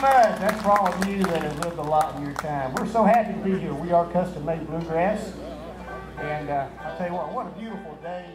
much. That's for all of you that have lived a lot in your time. We're so happy to be here. We are custom made bluegrass. And uh, I'll tell you what, what a beautiful day.